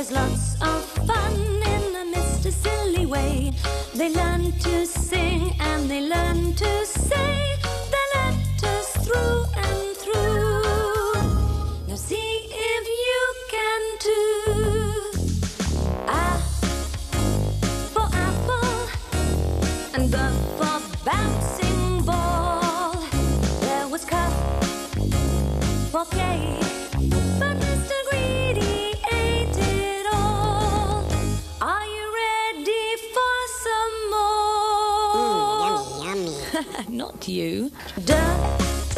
There's lots of fun in a Mr. Silly way. They learn to sing and they learn to say their letters through and through. Now see if you can too. A for apple and B for bouncing ball. There was cup for play, Not you. Duh